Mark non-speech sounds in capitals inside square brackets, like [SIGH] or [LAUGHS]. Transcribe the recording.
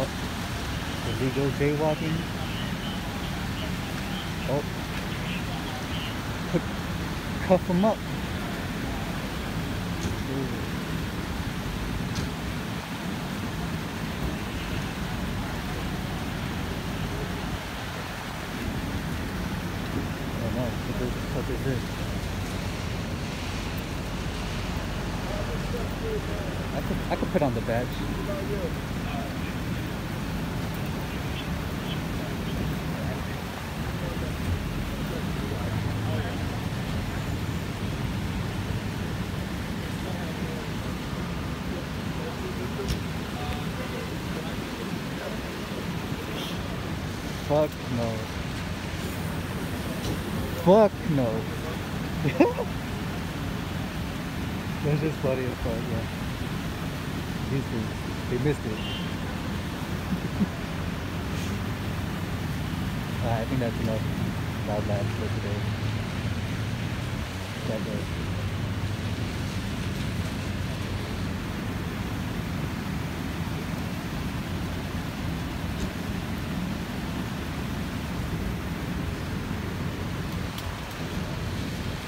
Oh, illegal jaywalking. Oh, [LAUGHS] cuff them up. Oh? I could I could put on the badge. Fuck no. Fuck no. [LAUGHS] That's just funny as fuck, yeah. These fools, they missed it. [LAUGHS] I think that's enough wildlife for today. That goes.